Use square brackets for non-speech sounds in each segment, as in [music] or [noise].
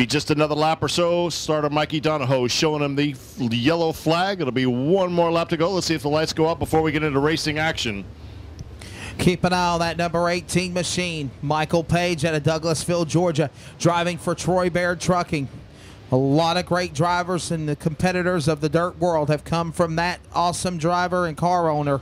Be just another lap or so. Starter Mikey Donahoe showing him the yellow flag. It'll be one more lap to go. Let's see if the lights go up before we get into racing action. Keep an eye on that number 18 machine. Michael Page out of Douglasville, Georgia, driving for Troy Baird Trucking. A lot of great drivers and the competitors of the dirt world have come from that awesome driver and car owner.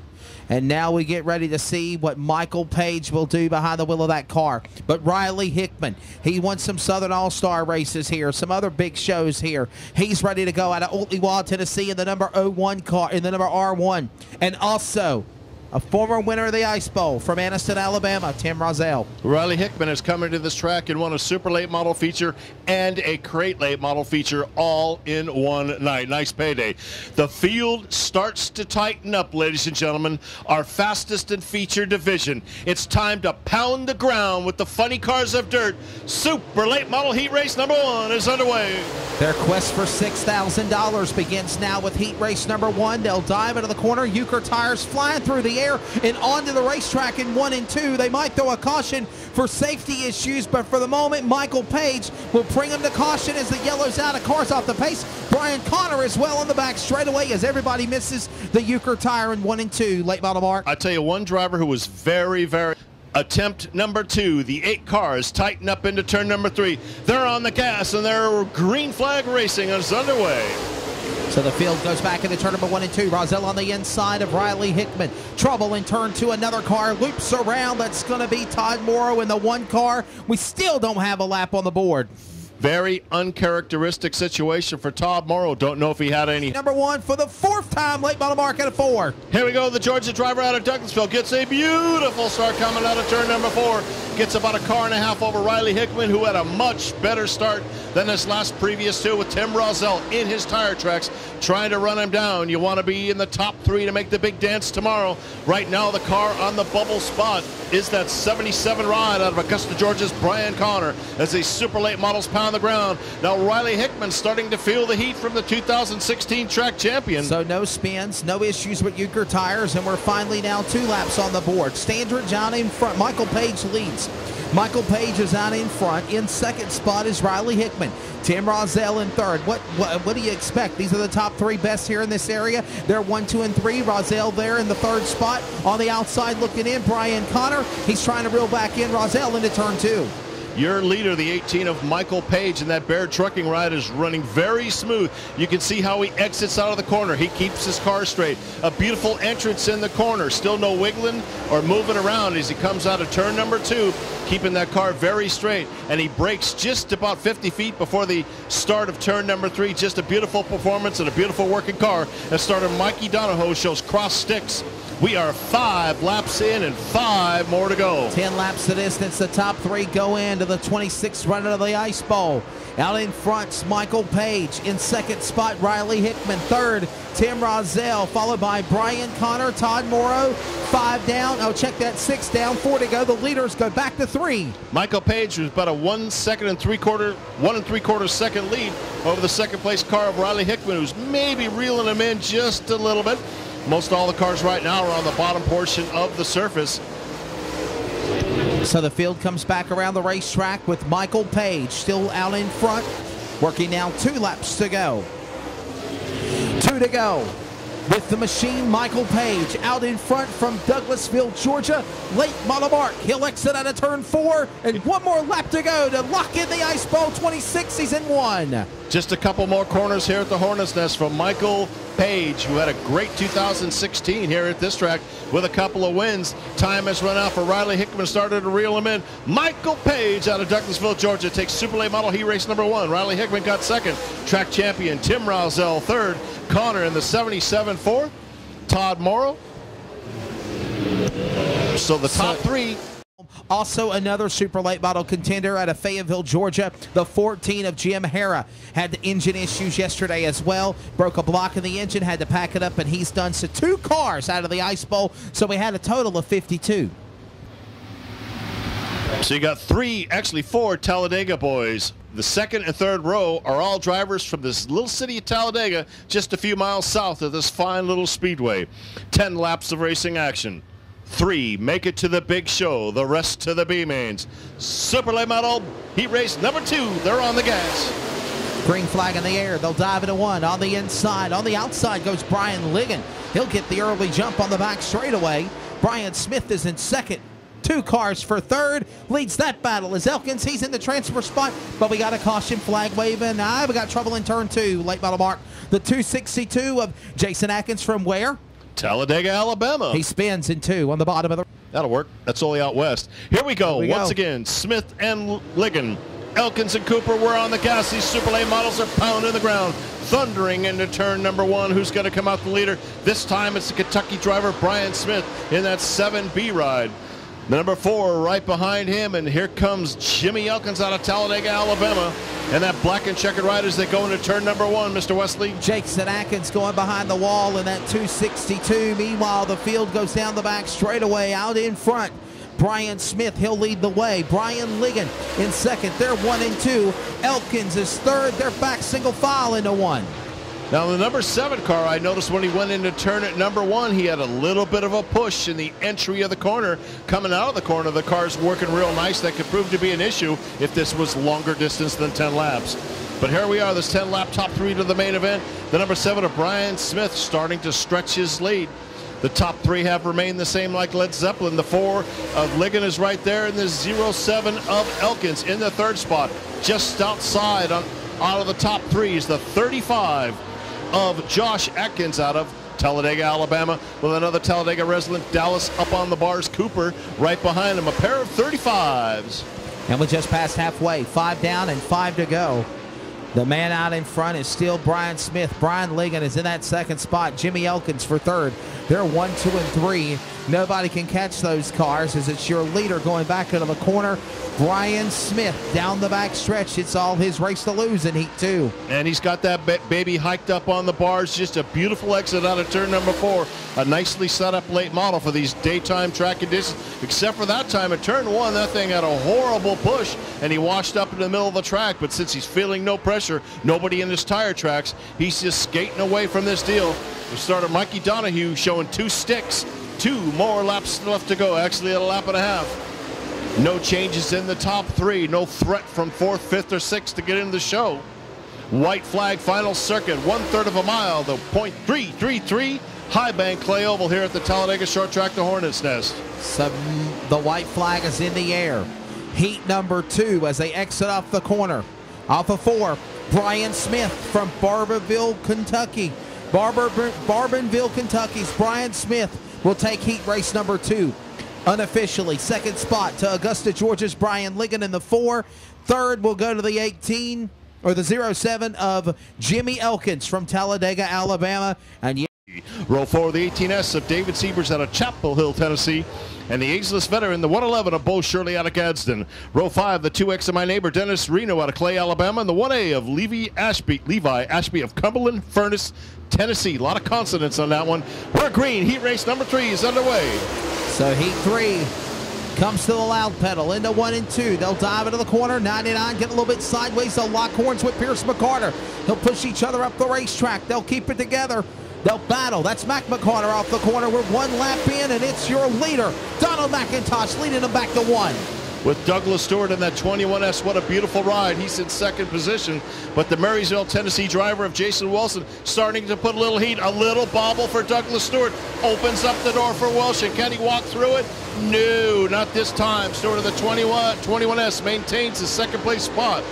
And now we get ready to see what Michael Page will do behind the wheel of that car. But Riley Hickman, he won some Southern All-Star races here, some other big shows here. He's ready to go out of Ooltewah, Tennessee in the number 01 car, in the number R1. And also a former winner of the Ice Bowl from Anniston, Alabama, Tim Rozelle. Riley Hickman has come into this track and won a super late model feature and a crate late model feature all in one night. Nice payday. The field starts to tighten up, ladies and gentlemen. Our fastest and feature division. It's time to pound the ground with the funny cars of dirt. Super late model heat race number one is underway. Their quest for $6,000 begins now with heat race number one. They'll dive into the corner. Uecker tires flying through the air and onto the racetrack in one and two. They might throw a caution for safety issues, but for the moment, Michael Page will bring them to caution as the yellow's out of cars off the pace. Brian Connor is well on the back straightaway as everybody misses the Uecker tire in one and two. Late model mark. I tell you, one driver who was very, very Attempt number two. The eight cars tighten up into turn number three. They're on the gas and they're green flag racing is underway. So the field goes back into turn number one and two. Rozelle on the inside of Riley Hickman. Trouble in turn two. Another car loops around. That's going to be Todd Morrow in the one car. We still don't have a lap on the board. Very uncharacteristic situation for Todd Morrow. Don't know if he had any. Number one for the fourth time, late model mark at a four. Here we go. The Georgia driver out of Douglasville gets a beautiful start coming out of turn number four. Gets about a car and a half over Riley Hickman, who had a much better start than this last previous two with Tim Rozelle in his tire tracks, trying to run him down. You want to be in the top three to make the big dance tomorrow. Right now, the car on the bubble spot is that 77 ride out of Augusta, Georgia's Brian Connor as a super late models pound the ground. Now Riley Hickman starting to feel the heat from the 2016 track champion. So no spins, no issues with Uecker tires, and we're finally now two laps on the board. Standard John in front. Michael Page leads. Michael Page is out in front. In second spot is Riley Hickman. Tim Rozelle in third. What, what, what do you expect? These are the top three best here in this area. They're one, two, and three. Rozelle there in the third spot. On the outside looking in, Brian Connor. He's trying to reel back in Rozelle into turn two. Your leader, the 18 of Michael Page, and that Bear trucking ride is running very smooth. You can see how he exits out of the corner. He keeps his car straight. A beautiful entrance in the corner. Still no wiggling or moving around as he comes out of turn number two, keeping that car very straight. And he breaks just about 50 feet before the start of turn number three. Just a beautiful performance and a beautiful working car. As starter Mikey Donahoe shows cross sticks we are five laps in and five more to go. 10 laps the distance. The top three go into the 26th run of the Ice Bowl. Out in front, Michael Page. In second spot, Riley Hickman. Third, Tim Rozelle, followed by Brian Connor, Todd Morrow. Five down. Oh, check that. Six down. Four to go. The leaders go back to three. Michael Page was about a one second and three quarter, one and three quarter second lead over the second place car of Riley Hickman, who's maybe reeling him in just a little bit. Most all the cars right now are on the bottom portion of the surface. So the field comes back around the racetrack with Michael Page still out in front, working now two laps to go. Two to go with the machine Michael Page out in front from Douglasville, Georgia. Late model mark. He'll exit out of turn four and one more lap to go to lock in the Ice Bowl 26 season one. Just a couple more corners here at the Hornets Nest from Michael Page, who had a great 2016 here at this track with a couple of wins. Time has run out for Riley Hickman, started to reel him in. Michael Page out of Douglasville, Georgia, takes Super Late Model Heat Race number one. Riley Hickman got second. Track champion Tim Rozelle third. Connor in the 77-4. Todd Morrow. So the top three also, another super late model contender out of Fayetteville, Georgia. The 14 of Jim Hara had the engine issues yesterday as well. Broke a block in the engine, had to pack it up, and he's done so two cars out of the Ice Bowl. So we had a total of 52. So you got three, actually four Talladega boys. The second and third row are all drivers from this little city of Talladega, just a few miles south of this fine little speedway. Ten laps of racing action. Three make it to the big show. The rest to the B mains. Super late model heat race number two. They're on the gas. Green flag in the air. They'll dive into one. On the inside. On the outside goes Brian Ligon. He'll get the early jump on the back straightaway. Brian Smith is in second. Two cars for third. Leads that battle is Elkins. He's in the transfer spot, but we got a caution flag waving. Ah, we got trouble in turn two. Late model mark. The 262 of Jason Atkins from where? Talladega, Alabama. He spins in two on the bottom of the. That'll work. That's only out west. Here we go. we Once go. again, Smith and Ligon. Elkins and Cooper were on the gas. These Super Late models are pounding the ground, thundering into turn number one. Who's going to come out the leader? This time it's the Kentucky driver, Brian Smith, in that 7B ride. Number four right behind him, and here comes Jimmy Elkins out of Talladega, Alabama. And that black and checkered ride as they go into turn number one, Mr. Wesley. Jason Atkins going behind the wall in that 262. Meanwhile, the field goes down the back straightaway out in front. Brian Smith, he'll lead the way. Brian Ligon in second. They're one and two. Elkins is third. They're back single file into one. Now, the number seven car, I noticed when he went into turn at number one, he had a little bit of a push in the entry of the corner. Coming out of the corner, the car's working real nice. That could prove to be an issue if this was longer distance than 10 laps. But here we are, this 10 lap top three to the main event. The number seven of Brian Smith starting to stretch his lead. The top three have remained the same like Led Zeppelin. The four of Ligon is right there, and the 07 of Elkins in the third spot. Just outside on, out of the top three is the 35 of Josh Atkins out of Talladega, Alabama, with another Talladega resident, Dallas, up on the bars. Cooper right behind him. A pair of 35s. And we just passed halfway. Five down and five to go. The man out in front is still Brian Smith. Brian Ligon is in that second spot. Jimmy Elkins for third. They're one, two, and three. Nobody can catch those cars as it's your leader going back into the corner. Brian Smith down the back stretch. It's all his race to lose in Heat 2. And he's got that ba- baby hiked up on the bars. Just a beautiful exit out of turn number four. A nicely set up late model for these daytime track conditions. Except for that time at turn one, that thing had a horrible push and he washed up in the middle of the track. But since he's feeling no pressure, nobody in his tire tracks, he's just skating away from this deal. We started Mikey Donahue showing two sticks. Two more laps left to go. Actually, a lap and a half. No changes in the top three. No threat from fourth, fifth, or sixth to get into the show. White flag final circuit, one third of a mile, the point three three three high bank clay oval here at the Talladega Short Track, the Hornets Nest. So the white flag is in the air. Heat number two as they exit off the corner. Off of four, Brian Smith from Barbourville, Kentucky. Barber, Barbenville, Kentucky's Brian Smith will take heat race number two. Unofficially, second spot to Augusta, Georgia's Brian Ligon in the four. Third will go to the 18 or the 07 of Jimmy Elkins from Talladega, Alabama. And Row four, of the 18S of David Siebers out of Chapel Hill, Tennessee. And the ageless veteran, the 111 of Bo Shirley out of Gadsden. Row five, the 2X of my neighbor Dennis Reno out of Clay, Alabama. And the 1A of Levi Ashby, Levi Ashby of Cumberland Furnace, Tennessee. A lot of consonants on that one. We're green. Heat race number three is underway. So heat three comes to the loud pedal into one and two. They'll dive into the corner. 99 get a little bit sideways. They'll lock horns with Pierce McCarter. They'll push each other up the racetrack. They'll keep it together. They'll battle. That's Mac McCarter off the corner. We're one lap in, and it's your leader, Donald McIntosh, leading them back to one. with Douglas Stewart in that 21S. What a beautiful ride. He's in second position. But the Maryville, Tennessee driver of Jason Wilson starting to put a little heat. A little bobble for Douglas Stewart. Opens up the door for Wilson. Can he walk through it? No, not this time. Stewart of the 21, 21S maintains his second place spot.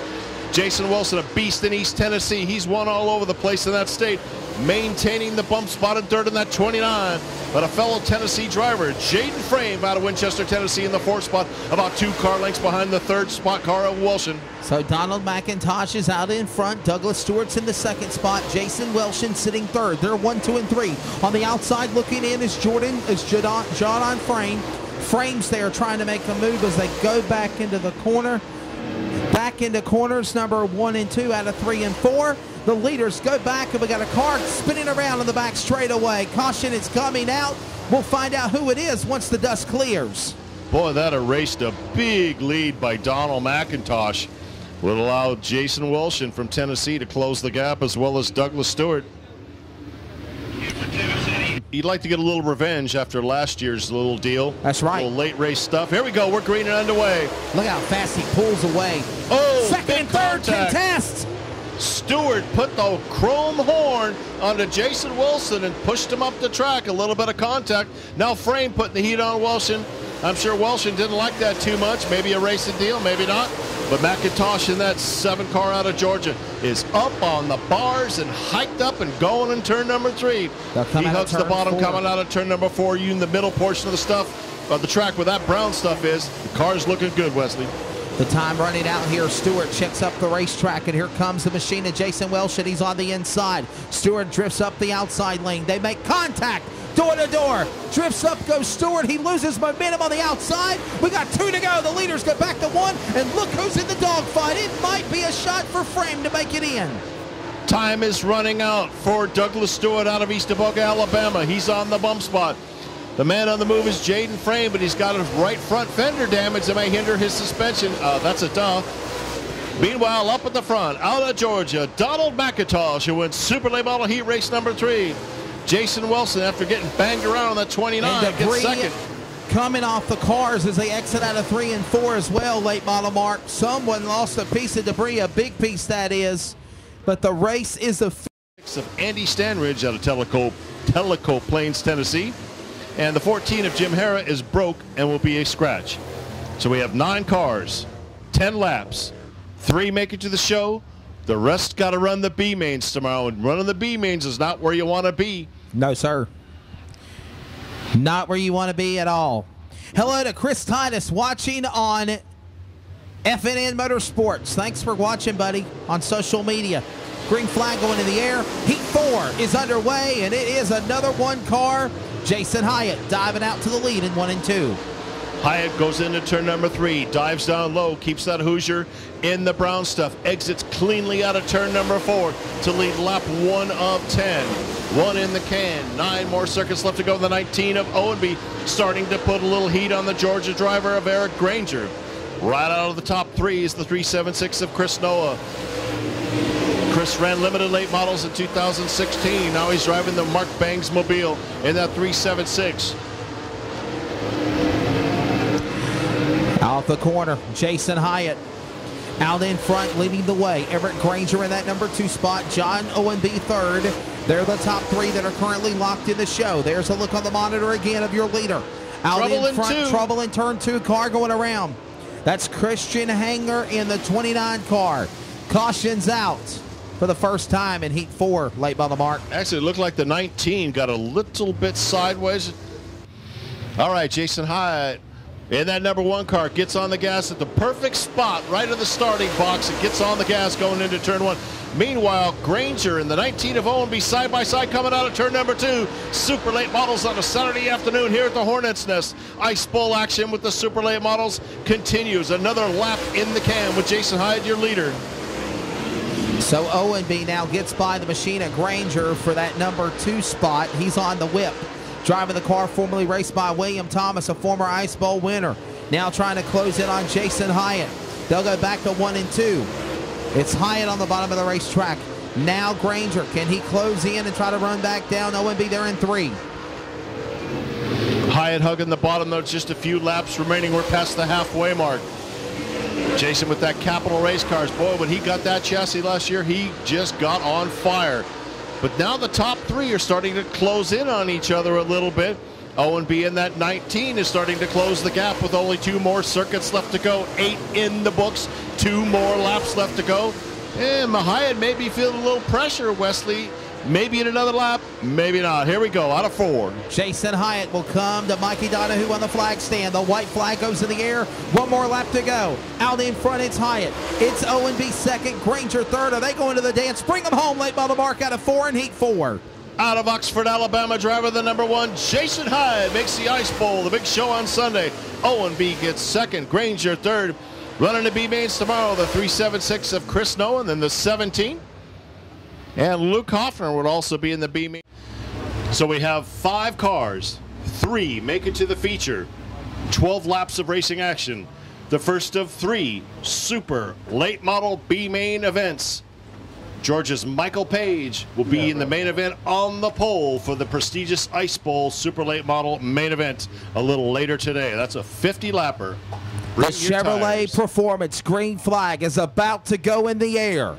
Jason Wilson, a beast in East Tennessee. He's won all over the place in that state, maintaining the bump spot in third in that 29. But a fellow Tennessee driver, Jaden Frame out of Winchester, Tennessee in the fourth spot, about two car lengths behind the third spot car of Wilson. So Donald McIntosh is out in front. Douglas Stewart's in the second spot. Jason Wilson sitting third. They're one, two, and three. On the outside looking in is Jordan, is Jadon, John on frame. Frames there trying to make a move as they go back into the corner. Back into corners number one and two out of three and four. The leaders go back and we got a car spinning around in the back straightaway. Caution is coming out. We'll find out who it is once the dust clears. Boy, that erased a big lead by Donald McIntosh. Would allow Jason Wilson from Tennessee to close the gap as well as Douglas Stewart. you'd like to get a little revenge after last year's little deal. That's right. A Little late race stuff. Here we go. We're green and underway. Look how fast he pulls away. Oh, Second and third contact. contest. Stewart put the chrome horn onto Jason Wilson and pushed him up the track. A little bit of contact. Now Frame putting the heat on Wilson. I'm sure Wilson didn't like that too much. Maybe a racing deal, maybe not. But McIntosh in that seven car out of Georgia is up on the bars and hiked up and going in turn number three. He hugs the bottom four. coming out of turn number four. You in the middle portion of the stuff of the track where that brown stuff is. The car's looking good, Wesley. The time running out here. Stewart checks up the racetrack, and here comes the machine of Jason Welsh, and he's on the inside. Stewart drifts up the outside lane. They make contact. Door to door. Drifts up goes Stewart. He loses momentum on the outside. We got two to go. The leaders get back to one, and look who's in the dogfight. It might be a shot for Frame to make it in. Time is running out for Douglas Stewart out of East Dubuque, Alabama. He's on the bump spot. The man on the move is Jaden Frame, but he's got a right front fender damage that may hinder his suspension. Uh, that's a duh. Meanwhile, up at the front, out of Georgia, Donald McIntosh, who wins Super Late Model Heat Race number three. Jason Wilson, after getting banged around on that 29, And gets second. coming off the cars as they exit out of three and four as well, late model mark. Someone lost a piece of debris, a big piece that is. But the race is a fix. of Andy Stanridge out of Tellico, Tellico Plains, Tennessee. And the 14 of Jim Hara is broke and will be a scratch. So we have nine cars, 10 laps. Three make it to the show. The rest got to run the B mains tomorrow. And running the B mains is not where you want to be. No, sir. Not where you want to be at all. Hello to Chris Titus watching on FNN Motorsports. Thanks for watching, buddy, on social media. Green flag going in the air. Heat four is underway, and it is another one car. Jason Hyatt diving out to the lead in one and two. Hyatt goes into turn number three, dives down low, keeps that Hoosier in the brown stuff, exits cleanly out of turn number four to lead lap one of 10. One in the can, nine more circuits left to go. The 19 of Ownby starting to put a little heat on the Georgia driver of Eric Granger. Right out of the top three is the 376 of Chris Noah. Chris ran limited late models in 2016. Now he's driving the Mark Bangs Mobile in that 376. Out the corner, Jason Hyatt. Out in front, leading the way. Everett Granger in that number two spot. John Ownby third. They're the top three that are currently locked in the show. There's a look on the monitor again of your leader. Out Trouble in in front, two. trouble in turn two. Car going around. That's Christian Hanger in the 29 car. Cautions out for the first time in Heat four, late by the mark. Actually, it looked like the 19 got a little bit sideways. All right, Jason Hyatt in that number one car gets on the gas at the perfect spot right in the starting box and gets on the gas going into turn one. Meanwhile, Granger and the 19 of Ownby side by side coming out of turn number two. Super late models on a Saturday afternoon here at the Hornets Nest. Ice Bowl action with the super late models continues. Another lap in the can with Jason Hyatt, your leader. So Ownby now gets by the machine at Granger for that number two spot. He's on the whip. Driving the car formerly raced by William Thomas, a former Ice Bowl winner. Now trying to close in on Jason Hyatt. They'll go back to one and two. It's Hyatt on the bottom of the racetrack. Now Granger. Can he close in and try to run back down? Ownby there in three. Hyatt hugging the bottom, though. Just a few laps remaining. We're past the halfway mark. Jason with that Capital Race Cars. Boy, when he got that chassis last year, he just got on fire. But now the top three are starting to close in on each other a little bit. Ownby in that 19 is starting to close the gap with only two more circuits left to go. Eight in the books, two more laps left to go. And Hyatt may be feeling a little pressure, Wesley. Maybe in another lap, maybe not. Here we go, out of four. Jason Hyatt will come to Mikey Donahue on the flag stand. The white flag goes in the air. One more lap to go. Out in front, it's Hyatt. It's Ownby second. Granger third. Are they going to the dance? Bring them home late by the mark out of four and heat four. Out of Oxford, Alabama, driver the number one, Jason Hyatt, makes the Ice Bowl, the big show on Sunday. Ownby gets second, Granger third. Running to B mains tomorrow, the 376 of Chris Noah, then the 17. And Luke Hoffner would also be in the B main. So we have five cars, three make it to the feature, 12 laps of racing action. The first of three super late model B main events. Georgia's Michael Page will be in the main event on the pole for the prestigious Ice Bowl Super Late Model main event a little later today. That's a 50 lapper. The Chevrolet Performance green flag is about to go in the air.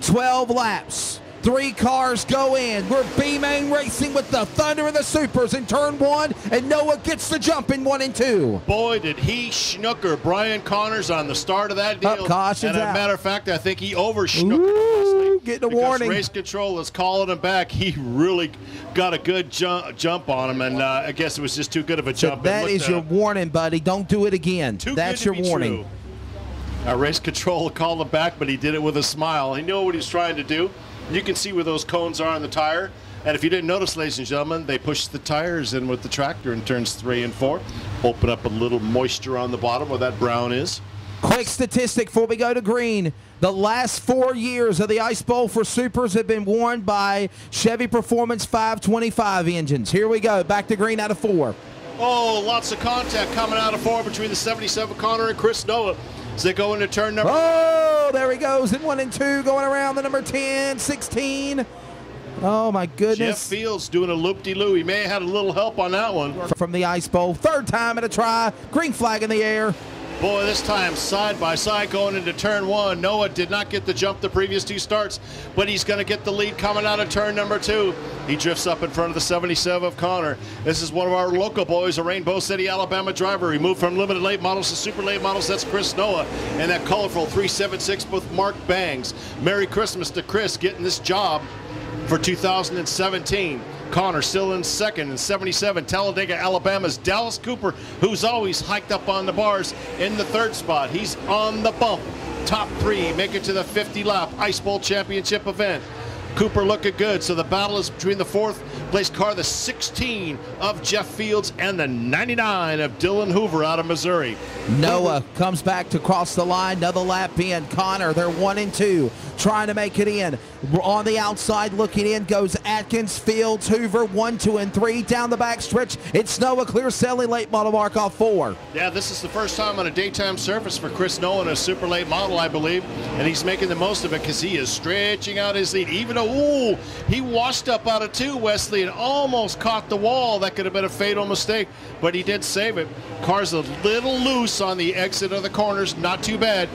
12 laps. Three cars go in. We're B-Main racing with the Thunder and the Supers in turn one, and Noah gets the jump in one and two. Boy, did he schnooker Brian Connors on the start of that deal. Up, cautions and a out. matter of fact, I think he over schnookered getting a because warning. Race control is calling him back. He really got a good jump, jump on him, and uh, I guess it was just too good of a So jump. That is your uh, warning, buddy. Don't do it again. Too That's your warning. True. Race control called him back, but he did it with a smile. He knew what he was trying to do. You can see where those cones are on the tire. And if you didn't notice, ladies and gentlemen, they push the tires in with the tractor in turns three and four. Open up a little moisture on the bottom where that brown is. Quick statistic before we go to green. The last four years of the Ice Bowl for Supers have been worn by Chevy Performance 525 engines. Here we go. Back to green out of four. Oh, lots of contact coming out of four between the 77 Connor and Chris Noah as they go into turn number. Oh, there he goes in one and two, going around the number 10, 16. Oh, my goodness. Jeff. Fields doing a loop-de-loo. He may have had a little help on that one. From the Ice Bowl. Third time at a try. Green flag in the air. Boy, this time side by side going into turn one. Noah did not get the jump the previous two starts, but he's going to get the lead coming out of turn number two. He drifts up in front of the 77 of Connor. This is one of our local boys, a Rainbow City, Alabama driver. He moved from limited late models to super late models. That's Chris Noah. And that colorful 376 with Mark Bangs. Merry Christmas to Chris getting this job for 2017. Connor still in second in 77. Talladega, Alabama's Dallas Cooper, who's always hiked up on the bars in the third spot. He's on the bump. Top three make it to the 50 lap Ice Bowl championship event. Cooper looking good. So the battle is between the fourth place car, the 16 of Jeff Fields, and the 99 of Dylan Hoover out of Missouri. Noah comes back to cross the line. Another lap in. Connor, they're one and two, trying to make it in. On the outside, looking in goes Atkins, Fields, Hoover, one, two, and three. Down the back stretch, it's Noah clear selling late model mark off four. Yeah, this is the first time on a daytime surface for Chris Noah, a super late model, I believe, and he's making the most of it because he is stretching out his lead. Even though, ooh, he washed up out of two, Wesley, and almost caught the wall. That could have been a fatal mistake, but he did save it. Car's a little loose on the exit of the corners, not too bad.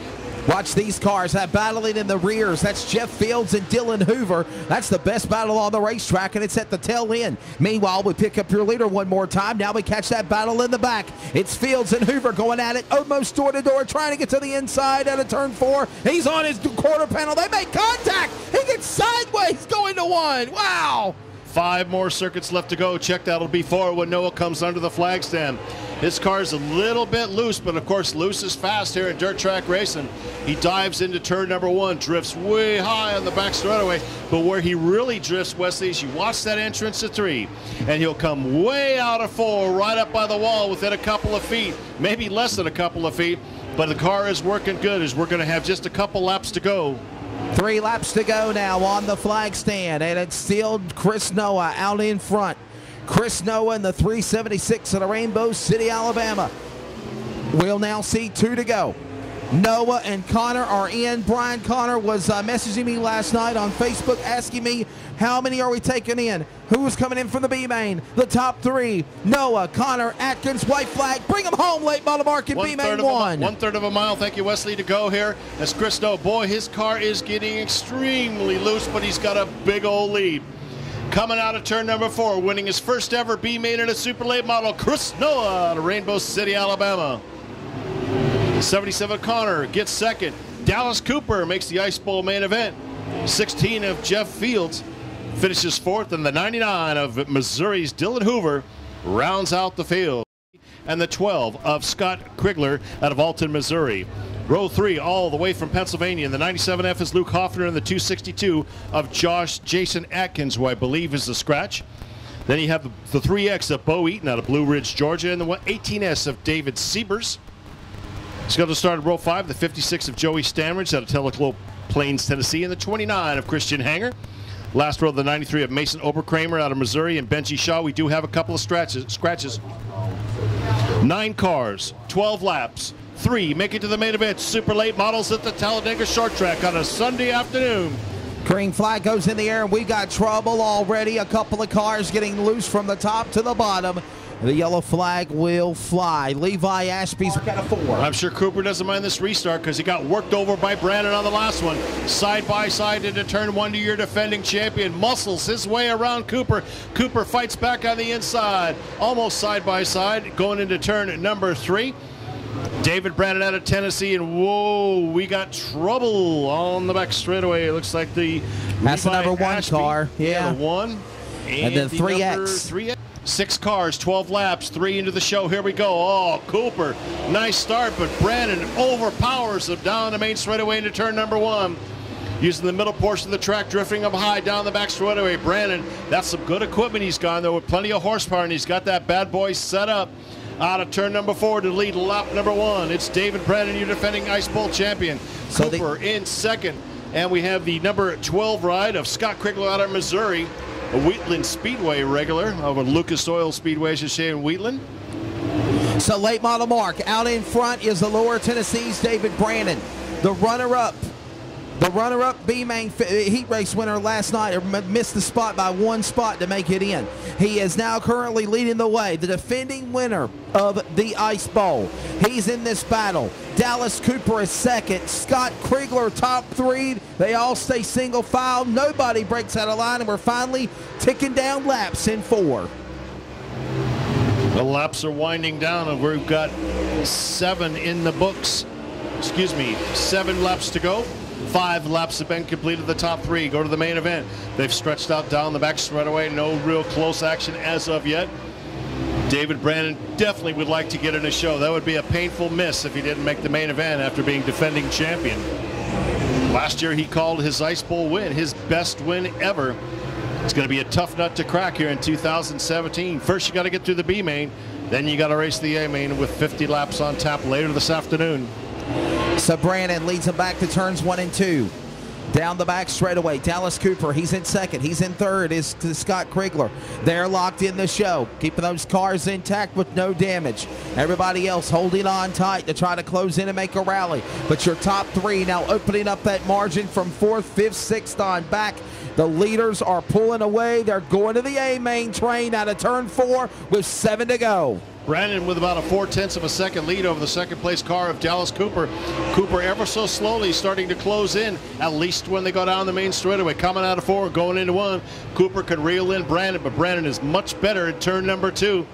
Watch these cars that battling in the rears. That's Jeff Fields and Dylan Hoover. That's the best battle on the racetrack, and it's at the tail end. Meanwhile, we pick up your leader one more time. Now we catch that battle in the back. It's Fields and Hoover going at it almost door to door, trying to get to the inside out of turn four. He's on his quarter panel. They make contact. He gets sideways going to one. Wow. Five more circuits left to go. Check that'll be four when Noah comes under the flag stand. His car's a little bit loose, but of course, loose is fast here in dirt track racing. He dives into turn number one, drifts way high on the back straightaway. But where he really drifts, Wesley, is you watch that entrance to three, and he'll come way out of four, right up by the wall within a couple of feet, maybe less than a couple of feet. But the car is working good as we're going to have just a couple laps to go. Three laps to go now on the flag stand, and it's still Chris Noah out in front. Chris Noah in the 376 of the Rainbow City, Alabama. We'll now see two to go. Noah and Connor are in. Brian Connor was uh, messaging me last night on Facebook asking me how many are we taking in? Who's coming in from the B main? The top three: Noah, Connor, Atkins, White Flag. Bring them home, late model market B main one. one third of a mile. Thank you, Wesley, to go here. As Chris Noah, boy, his car is getting extremely loose, but he's got a big old lead. Coming out of turn number four, winning his first ever B main in a super late model, Chris Noah out of Rainbow City, Alabama. 77 Connor gets second. Dallas Cooper makes the Ice Bowl main event. 16 of Jeff Fields finishes fourth, and the 99 of Missouri's Dylan Hoover rounds out the field. And the 12 of Scott Krigler out of Alton, Missouri. Row three, all the way from Pennsylvania. And the 97F is Luke Hoffner, and the 262 of Josh Jason Atkins, who I believe is the scratch. Then you have the, the 3X of Bo Eaton out of Blue Ridge, Georgia, and the 18S of David Siebers. Scheduled to start at row five, the 56 of Joey Stamridge out of Tellico Plains, Tennessee, and the 29 of Christian Hanger. Last row, the 93 of Mason Oberkramer out of Missouri, and Benji Shaw. We do have a couple of scratches. scratches. Nine cars, 12 laps, three make it to the main event. Super late models at the Talladega Short Track on a Sunday afternoon. Green flag goes in the air, and we got trouble already. A couple of cars getting loose from the top to the bottom. The yellow flag will fly. Levi Ashby's got a four. I'm sure Cooper doesn't mind this restart because he got worked over by Brandon on the last one. Side by side into turn one to your defending champion. Muscles his way around Cooper. Cooper fights back on the inside. Almost side by side going into turn number three. David Brandon out of Tennessee, and whoa, we got trouble on the back straightaway. It looks like the That's the Levi number one Ashby. car. Yeah. the one. And then the 3X. 3X. Six cars, 12 laps, three into the show. Here we go. Oh, Cooper, nice start, but Brandon overpowers him down the main straightaway into turn number one. Using the middle portion of the track, drifting up high down the back straightaway. Brandon, that's some good equipment he's got there with plenty of horsepower, and he's got that bad boy set up out of turn number four to lead lap number one. It's David Brandon, your defending Ice Bowl champion. So Cooper in second. And we have the number 12 ride of Scott Krigler out of Missouri, a Wheatland Speedway regular of a Lucas Oil Speedway, I should say, in Wheatland. So late model mark. Out in front is the lower Tennessee's David Brandon. The runner-up. The runner-up B-main uh, heat race winner last night uh, missed the spot by one spot to make it in. He is now currently leading the way, the defending winner of the Ice Bowl. He's in this battle. Dallas Cooper is second. Scott Kriegler top three. They all stay single file. Nobody breaks out of line, and we're finally ticking down laps in four. The laps are winding down, and we've got seven in the books. Excuse me, seven laps to go. Five laps have been completed. The top three go to the main event. They've stretched out down the back straightaway. No real close action as of yet. David Brandon definitely would like to get in a show. That would be a painful miss if he didn't make the main event after being defending champion. Last year he called his Ice Bowl win his best win ever. It's going to be a tough nut to crack here in 2017. First, you got to get through the B main, then you got to race the A main with 50 laps on tap later this afternoon. So Brandon leads him back to turns one and two. Down the back straightaway, Dallas Cooper, he's in second. He's in third is Scott Krigler. They're locked in the show, keeping those cars intact with no damage. Everybody else holding on tight to try to close in and make a rally. But your top three now opening up that margin from fourth, fifth, sixth on back. The leaders are pulling away. They're going to the A main train out of turn four with seven to go. Brandon with about a four tenths of a second lead over the second place car of Dallas Cooper. Cooper ever so slowly starting to close in, at least when they go down the main straightaway. Coming out of four, going into one. Cooper could reel in Brandon, but Brandon is much better at turn number two.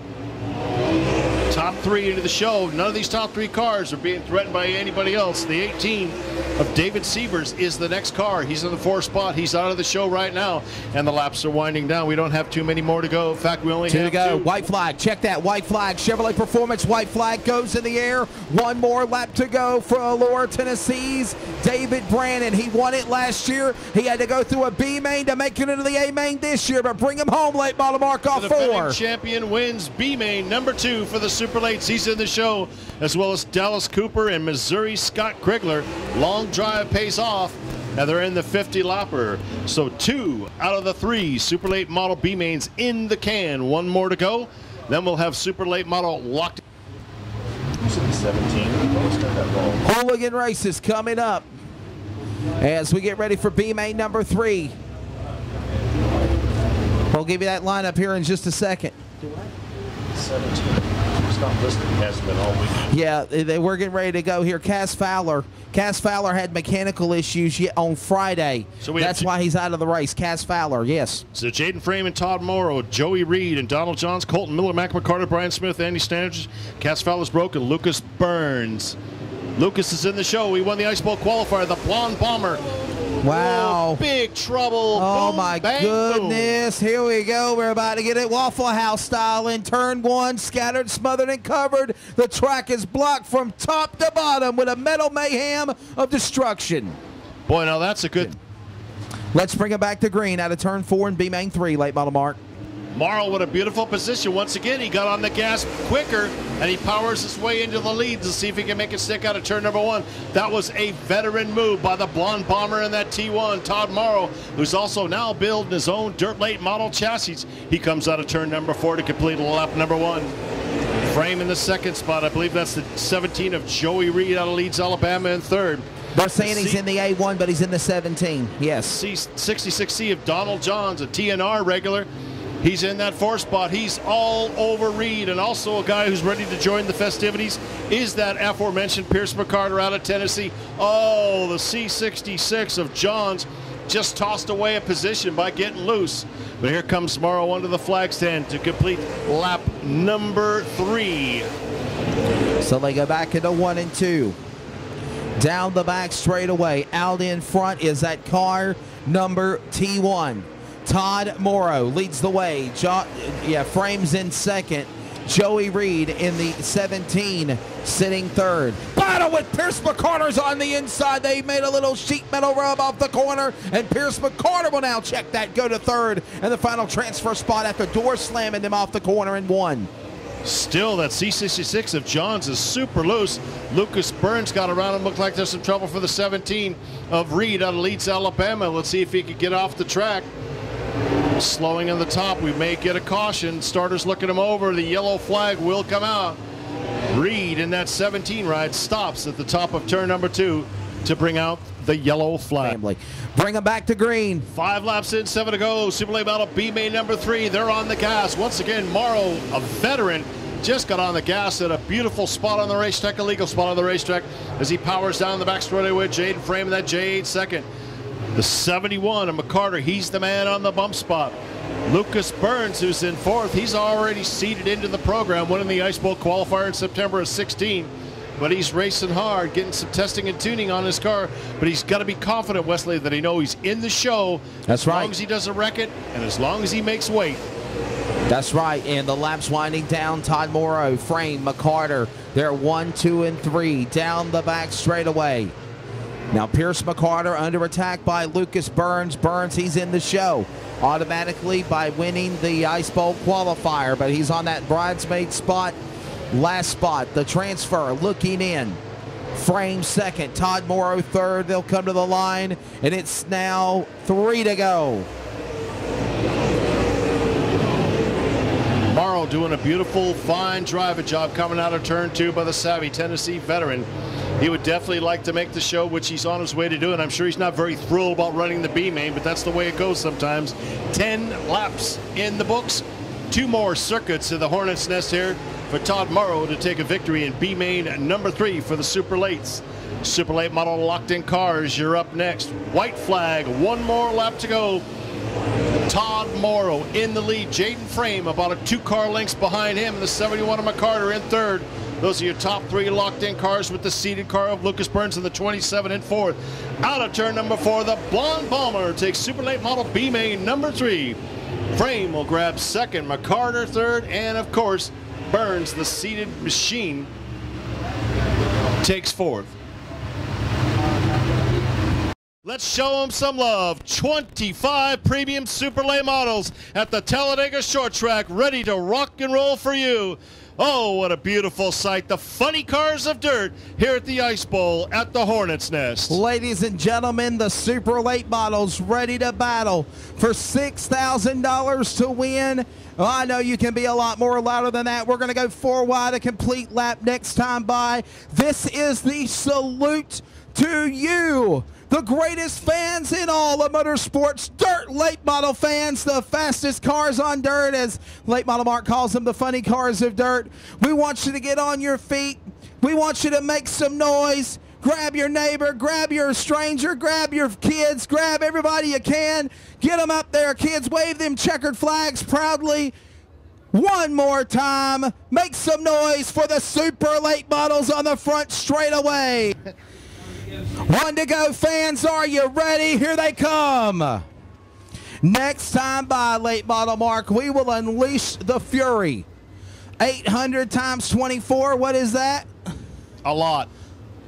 Top three into the show. None of these top three cars are being threatened by anybody else. The 18 of David Sievers is the next car. He's in the fourth spot. He's out of the show right now, and the laps are winding down. We don't have too many more to go. In fact, we only Two have to go. two. White flag. Check that. White flag. Chevrolet Performance. White flag goes in the air. One more lap to go for Allure, Tennessee's David Brandon. He won it last year. He had to go through a B main to make it into the A main this year, but bring him home late model mark off The four. champion wins B main number two for the Super Late season of the show, as well as Dallas Cooper and Missouri Scott Krigler. Long drive pays off, and they're in the 50 lopper. So two out of the three Super Late model B mains in the can. One more to go. Then we'll have Super Late model locked. 17. Let's start that ball. Hooligan races coming up as we get ready for B main number three. We'll give you that lineup here in just a second. 17. Not listed. It hasn't been all. Yeah, they we're getting ready to go here. Cass Fowler. Cass Fowler had mechanical issues yet on Friday. So we That's why he's out of the race. Cass Fowler, yes. So Jaden Freeman, Todd Morrow, Joey Reed, and Donald Johns, Colton Miller, Mac McCarter, Brian Smith, Andy Standish, Cass Fowler's broken, Lucas Burns. Lucas is in the show. He won the Ice Bowl qualifier, the Blonde Bomber. Wow. Oh, big trouble. Oh Boom, my bang, boom. goodness. Here we go. We're about to get it Waffle House style in turn one. Scattered, smothered, and covered. The track is blocked from top to bottom with a metal mayhem of destruction. Boy, now that's a good. Let's bring it back to green out of turn four and B main three, late model mark. Morrow with a beautiful position. Once again, he got on the gas quicker and he powers his way into the lead to see if he can make it stick out of turn number one. That was a veteran move by the blonde bomber in that T1, Todd Morrow, who's also now building his own dirt late model chassis. He comes out of turn number four to complete lap number one. Frame in the second spot. I believe that's the 17 of Joey Reed out of Leeds, Alabama in third. They're saying he's in the A1, but he's in the 17. Yes. C66C of Donald Johns, a TNR regular. He's in that four spot. He's all over Reed, and also a guy who's ready to join the festivities is that aforementioned Pierce McCarter out of Tennessee. Oh, the C66 of Johns just tossed away a position by getting loose. But here comes Morrow under the flag stand to complete lap number three. So they go back into one and two. Down the back straight away. Out in front is that car number T1. Todd Morrow leads the way. Jo- yeah, frames in second. Joey Reed in the 17, sitting third. Battle with Pierce McCarter's on the inside. They made a little sheet metal rub off the corner, and Pierce McCarter will now check that, go to third, and the final transfer spot after door slamming them off the corner and one. Still, that C66 of Johns is super loose. Lucas Burns got around him. Looked like there's some trouble for the 17 of Reed out of Leeds, Alabama. Let's see if he could get off the track. Slowing in the top, we may get a caution. Starters looking him over. The yellow flag will come out. Reed in that 17 ride stops at the top of turn number two to bring out the yellow flag. Family. Bring them back to green. Five laps in, seven to go. Super Late Battle B main number three. They're on the gas. Once again, Morrow, a veteran, just got on the gas at a beautiful spot on the racetrack, a legal spot on the racetrack, as he powers down the back straightaway with Jaden Frame in that J8 second. The 71 of McCarter, he's the man on the bump spot. Lucas Burns, who's in fourth, he's already seated into the program, winning the Ice Bowl qualifier in September of 16 but he's racing hard, getting some testing and tuning on his car. But he's got to be confident, Wesley, that he knows he's in the show. That's as right. long as he doesn't wreck it, and as long as he makes weight. That's right. And the laps winding down. Todd Morrow, Frame, McCarter. They're one, two, and three down the back straightaway. Now Pierce McCarter under attack by Lucas Burns. Burns, he's in the show automatically by winning the Ice Bowl qualifier, but he's on that bridesmaid spot. Last spot, the transfer looking in. Frame second, Todd Morrow third. They'll come to the line, and it's now three to go. Morrow doing a beautiful, fine driving job coming out of turn two by the savvy Tennessee veteran. He would definitely like to make the show, which he's on his way to do, and I'm sure he's not very thrilled about running the B main, but that's the way it goes sometimes. 10 laps in the books. Two more circuits to the Hornets Nest here for Todd Morrow to take a victory in B main number three for the Super Lates. Super Late model locked in cars, you're up next. White flag, one more lap to go. Todd Morrow in the lead. Jaden Frame about a two car lengths behind him. The 71 of McCarter in third. Those are your top three locked in cars with the seated car of Lucas Burns in the 27 and fourth. Out of turn number four, the Blonde Bomber takes Super Late Model B main number three. Frame will grab second, McCarter third, and of course, Burns, the seated machine, takes fourth. Let's show them some love. 25 premium super late models at the Talladega Short Track, ready to rock and roll for you. Oh, what a beautiful sight. The funny cars of dirt here at the Ice Bowl at the Hornet's Nest. Ladies and gentlemen, the super late models ready to battle for $6,000 to win. Oh, I know you can be a lot more louder than that. We're going to go four wide, a complete lap next time by. This is the salute to you. The greatest fans in all of motorsports, dirt late model fans, the fastest cars on dirt, as late model Mark calls them, the funny cars of dirt. We want you to get on your feet. We want you to make some noise. Grab your neighbor, grab your stranger, grab your kids, grab everybody you can. Get them up there. Kids, wave them checkered flags proudly. One more time. Make some noise for the super late models on the front straightaway. [laughs] One to go, fans. Are you ready? Here they come. Next time by late model Mark, we will unleash the fury. 800 times 24. What is that? A lot.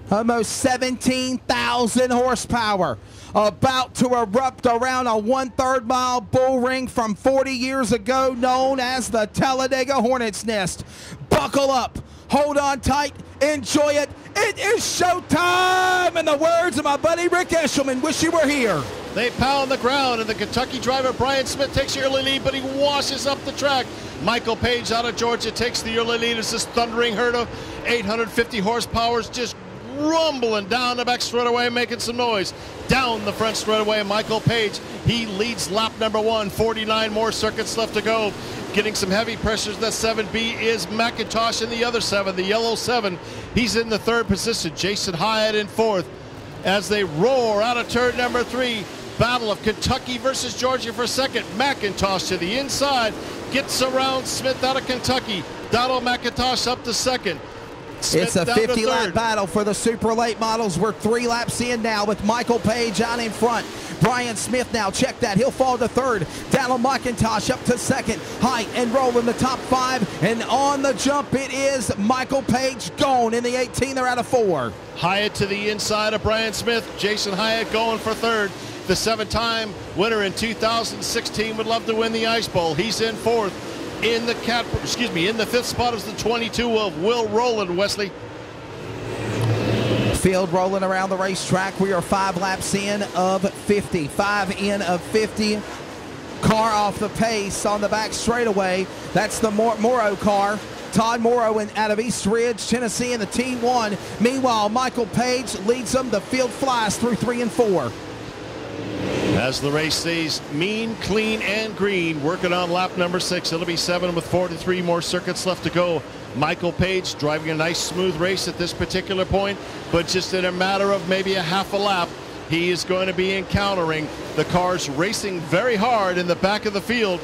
almost 17,000 horsepower. About to erupt around a one third mile bull ring from 40 years ago, known as the Talladega Hornet's Nest. Buckle up, hold on tight, enjoy it. It is showtime! In the words of my buddy Rick Eshelman, wish you were here. They pound the ground, and the Kentucky driver Brian Smith takes the early lead, but he washes up the track. Michael Page out of Georgia takes the early lead as this thundering herd of 850 horsepower is just rumbling down the back straightaway, making some noise. Down the front straightaway, Michael Page. He leads lap number one. 49 more circuits left to go. Getting some heavy pressures. That 7B is McIntosh in the other seven, the yellow seven. He's in the third position. Jason Hyatt in fourth. As they roar out of turn number three, battle of Kentucky versus Georgia for second. McIntosh to the inside, gets around Smith out of Kentucky. Donald McIntosh up to second. Smith It's a 50 lap battle for the super late models. We're three laps in now with Michael Page out in front. Brian Smith now, check that. He'll fall to third. Daniel McIntosh up to second. Height and roll in the top five. And on the jump, it is Michael Page gone in the 18. They're out of four. Hyatt to the inside of Brian Smith. Jason Hyatt going for third. The seven-time winner in 2016 would love to win the Ice Bowl. He's in fourth. In the cat, excuse me, in the fifth spot is the 22 of Will Rowland. Wesley. Field rolling around the racetrack. We are five laps in of 50. Five in of 50. Car off the pace on the back straightaway. That's the Mor- Morrow car. Todd Morrow in, out of East Ridge, Tennessee in the T1. Meanwhile, Michael Page leads them. The field flies through three and four. As the race stays mean, clean, and green, working on lap number six. It'll be seven with 43 more circuits left to go. Michael Page driving a nice smooth race at this particular point, but just in a matter of maybe a half a lap, he is going to be encountering the cars racing very hard in the back of the field.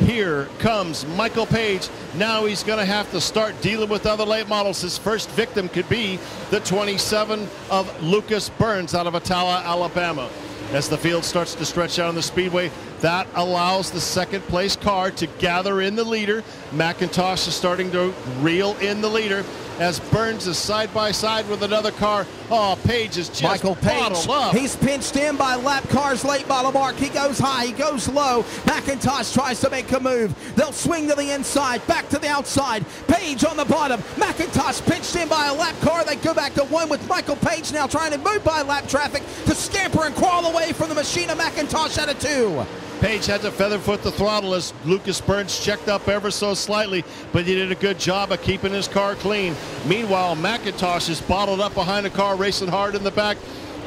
Here comes Michael Page. Now he's going to have to start dealing with other late models. His first victim could be the 27 of Lucas Burns out of Attalla, Alabama. As the field starts to stretch out on the speedway, that allows the second place car to gather in the leader. McIntosh is starting to reel in the leader as Burns is side by side with another car. Oh, Page is just Michael Page, up. he's pinched in by lap cars late model mark. He goes high, he goes low. McIntosh tries to make a move. They'll swing to the inside, back to the outside. Page on the bottom. McIntosh pinched in by a lap car. They go back to one with Michael Page now trying to move by lap traffic to scamper and crawl away from the machine of McIntosh out of two. Page had to featherfoot the throttle as Lucas Burns checked up ever so slightly, but he did a good job of keeping his car clean. Meanwhile, McIntosh is bottled up behind the car, racing hard in the back.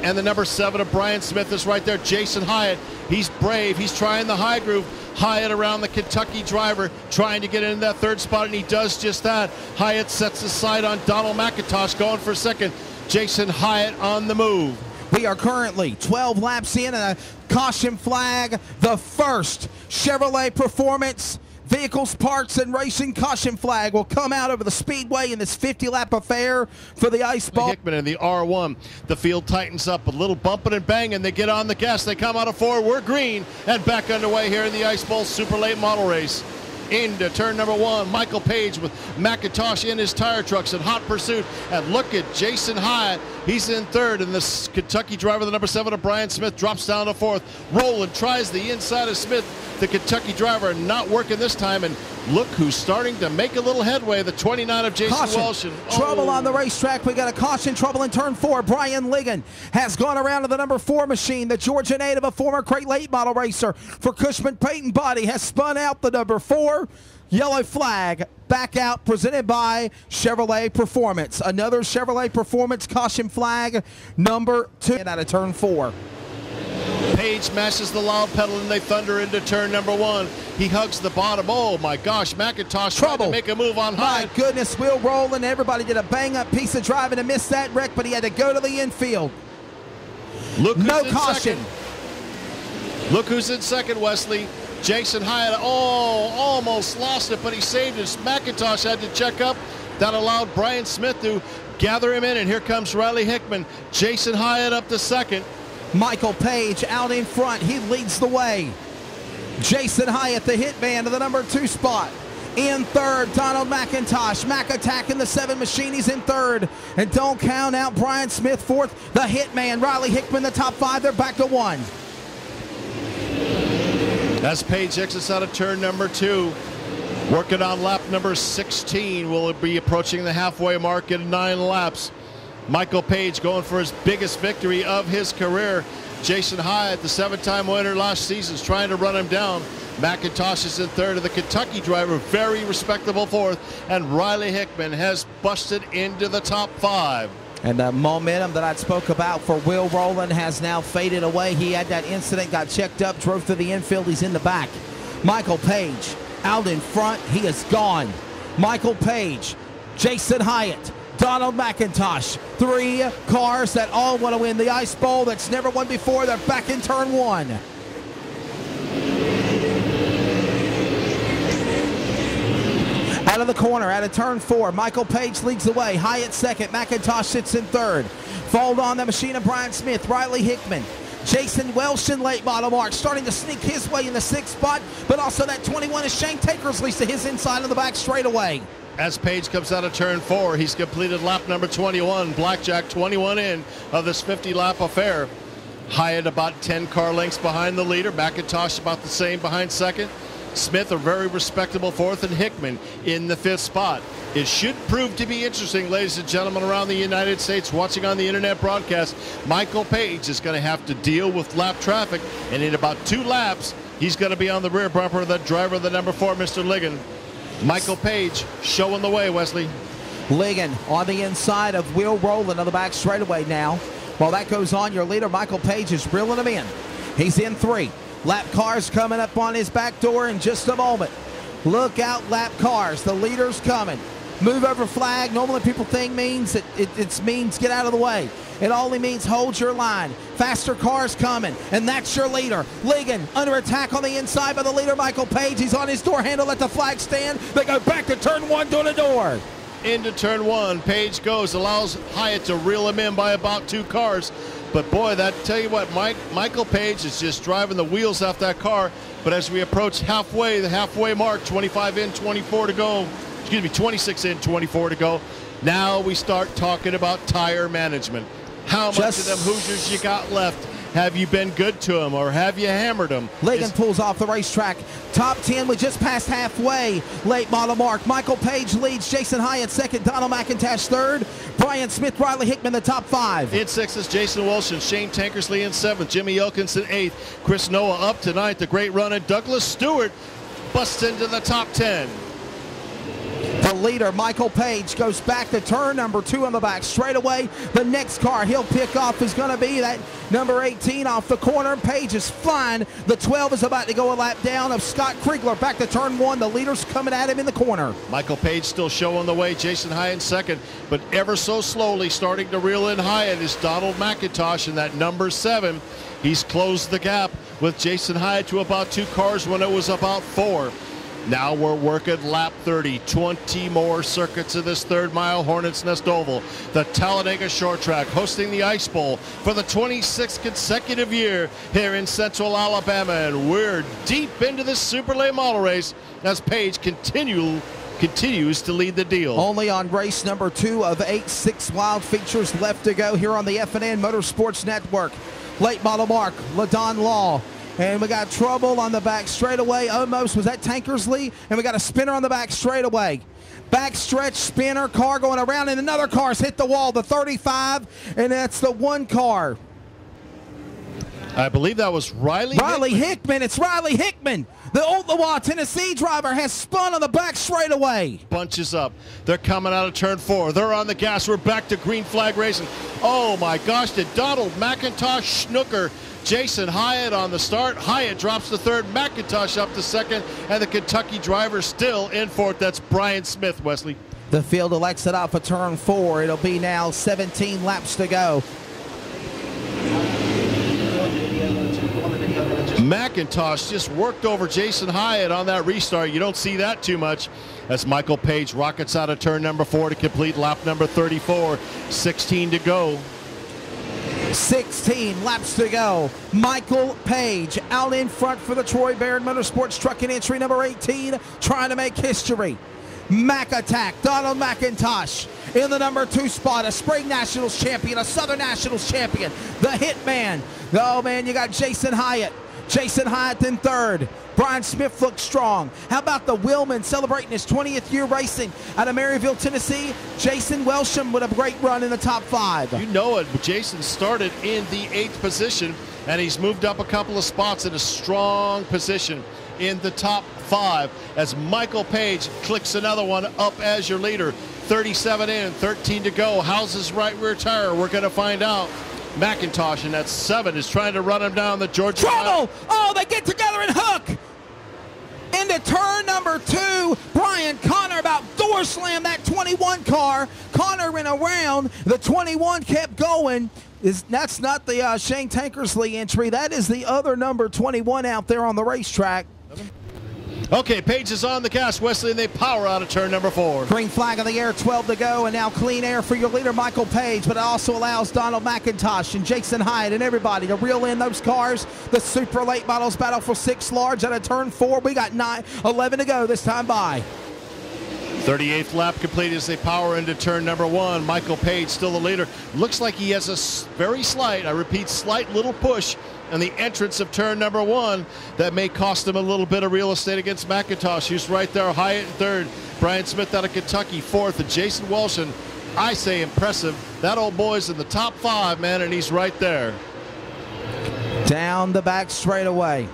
And the number seven of Brian Smith is right there, Jason Hyatt. He's brave. He's trying the high groove. Hyatt around the Kentucky driver, trying to get in that third spot, and he does just that. Hyatt sets his sight on Donald McIntosh, going for second. Jason Hyatt on the move. We are currently 12 laps in and a caution flag. The first Chevrolet Performance Vehicles, Parts, and Racing caution flag will come out over the speedway in this 50 lap affair for the Ice Bowl. Hickman in the R1. The field tightens up a little bumping and banging. They get on the gas. They come out of four. We're green and back underway here in the Ice Bowl Super Late Model Race. Into turn number one, Michael Page with McIntosh in his tire trucks in hot pursuit. And look at Jason Hyatt. He's in third. And this Kentucky driver, the number seven of Brian Smith, drops down to fourth. Roland tries the inside of Smith. The Kentucky driver not working this time. And look who's starting to make a little headway. The 29 of Jason Caution. Welsh. And, oh. Trouble oh. on the racetrack. We got a caution trouble in turn four. Brian Ligon has gone around to the number four machine. The Georgia native, a former Crate Late model racer for Cushman Peyton Body, has spun out the number four. Yellow flag back out, presented by Chevrolet Performance. Another Chevrolet Performance caution flag, number two, and out of turn four. Page mashes the loud pedal and they thunder into turn number one. He hugs the bottom. Oh my gosh, McIntosh Trouble. to make a move on high. My goodness, Will Rowland. Everybody did a bang up piece of driving to miss that wreck, but he had to go to the infield. Look No caution. second. Look who's in second, Wesley. Jason Hyatt, oh, almost lost it, but he saved it. McIntosh had to check up. That allowed Brian Smith to gather him in, and here comes Riley Hickman. Jason Hyatt up to second. Michael Page out in front. He leads the way. Jason Hyatt, the hitman to the number two spot. In third, Donald McIntosh. Mac attacking the seven machine. He's in third. And don't count out Brian Smith fourth. The hitman, Riley Hickman, the top five. They're back to one. As Page exits out of turn number two, working on lap number 16, will be approaching the halfway mark in nine laps. Michael Page going for his biggest victory of his career. Jason Hyatt, the seven-time winner last season, is trying to run him down. McIntosh is in third, and the Kentucky driver, very respectable fourth. And Riley Hickman has busted into the top five. And the momentum that I spoke about for Will Rowland has now faded away. He had that incident, got checked up, drove through the infield. He's in the back. Michael Page out in front. He is gone. Michael Page, Jason Hyatt, Donald McIntosh. Three cars that all want to win the Ice Bowl that's never won before. They're back in turn one. Out of the corner, out of turn four, Michael Page leads the way. Hyatt second, McIntosh sits in third. Fold on the machine of Brian Smith, Riley Hickman, Jason Welsh in late model mark, starting to sneak his way in the sixth spot, but also that 21 is Shane Tankersley to his inside of the back straightaway. As Page comes out of turn four, he's completed lap number 21. Blackjack 21 in of this 50 lap affair. Hyatt about 10 car lengths behind the leader. McIntosh about the same behind second. Smith a very respectable fourth, and Hickman in the fifth spot. It should prove to be interesting, ladies and gentlemen, around the United States watching on the internet broadcast. Michael Page is going to have to deal with lap traffic, and in about two laps, he's going to be on the rear bumper of the driver of the number four, Mr. Ligon. Michael Page showing the way, Wesley. Ligon on the inside of Will Rowland on the back straightaway now. While that goes on, your leader, Michael Page, is reeling him in. He's in three. Lap cars coming up on his back door in just a moment. Look out, lap cars. The leader's coming. Move over flag. Normally people think means it, it, it means get out of the way. It only means hold your line. Faster cars coming, and that's your leader. Ligon under attack on the inside by the leader, Michael Page. He's on his door handle at the flag stand. They go back to turn one, door to door. Into turn one, Page goes, allows Hyatt to reel him in by about two cars. But boy, that tell you what, Mike Michael Page is just driving the wheels off that car. But as we approach halfway, the halfway mark, 25 in, 24 to go. Excuse me, 26 in, 24 to go. Now we start talking about tire management. How much Just- of them Hoosiers you got left? Have you been good to him or have you hammered him? Ligon pulls off the racetrack. Top 10, we just passed halfway. Late model mark. Michael Page leads. Jason Hyatt second. Donald McIntosh third. Brian Smith, Riley Hickman, the top five. In sixth is Jason Wilson, Shane Tankersley in seventh, Jimmy Elkinson eighth, Chris Noah up tonight. The great run, and Douglas Stewart busts into the top ten. The leader, Michael Page, goes back to turn number two on the back straightaway. The next car he'll pick off is going to be that number 18 off the corner. Page is flying. The 12 is about to go a lap down of Scott Kriegler. Back to turn one. The leader's coming at him in the corner. Michael Page still showing the way. Jason Hyatt second, but ever so slowly starting to reel in Hyatt is Donald McIntosh in that number seven. He's closed the gap with Jason Hyatt to about two cars when it was about four. Now we're working lap 30, 20 more circuits of this third mile Hornets Nest Oval. The Talladega Short Track hosting the Ice Bowl for the 26th consecutive year here in central Alabama. And we're deep into this Super Late Model race as Page continue, continues to lead the deal. Only on race number two of eight, six wild features left to go here on the FNN Motorsports Network. Late model mark, Ladon Law. And we got trouble on the back straightaway. Almost was that Tankersley. And we got a spinner on the back straightaway. Back stretch spinner, car going around, and another car's hit the wall, the 35, and that's the one car. I believe that was Riley. Riley Hickman. Hickman, it's Riley Hickman. The Ooltewah, Tennessee driver has spun on the back straightaway. bunches up. They're coming out of turn four. They're on the gas. We're back to green flag racing. Oh my gosh, did Donald McIntosh snooker Jason Hyatt on the start? Hyatt drops to third, McIntosh up to second, and the Kentucky driver still in fourth. That's Brian Smith, Wesley. The field elects it off of turn four. It'll be now 17 laps to go. McIntosh just worked over Jason Hyatt on that restart. You don't see that too much as Michael Page rockets out of turn number four to complete lap number 34. 16 to go. 16 laps to go. Michael Page out in front for the Troy Baird Motorsports truck in entry number 18, trying to make history. Mac attack, Donald McIntosh in the number two spot, a Spring Nationals champion, a Southern Nationals champion, the Hitman. Oh man, you got Jason Hyatt. Jason Hyatt in third. Brian Smith looks strong. How about the Willman celebrating his 20th year racing out of Maryville, Tennessee? Jason Welsham with a great run in the top five. You know it. Jason started in the eighth position, and he's moved up a couple of spots in a strong position in the top five as Michael Page clicks another one up as your leader. 37 in, 13 to go. How's his right rear tire? We're going to find out. McIntosh in that seven is trying to run him down the Georgia. Trouble! Oh, they get together and hook! Into turn number two, Brian Connor about door slammed that 21 car. Connor went around. The 21 kept going. Is that's not the uh, Shane Tankersley entry. That is the other number 21 out there on the racetrack. Okay, Page is on the gas, Wesley, and they power out of turn number four. Green flag in the air, 12 to go, and now clean air for your leader, Michael Page, but it also allows Donald McIntosh and Jason Hyatt and everybody to reel in those cars. The super late models battle for six large out of turn four. We got nine, 11 to go this time by. 38th lap complete as they power into turn number one. Michael Page still the leader. Looks like he has a very slight, I repeat, slight little push on the entrance of turn number one that may cost him a little bit of real estate against McIntosh, who's right there, Hyatt in third. Brian Smith out of Kentucky, fourth, and Jason Walsh, and I say impressive. That old boy's in the top five, man, and he's right there. Down the back straightaway.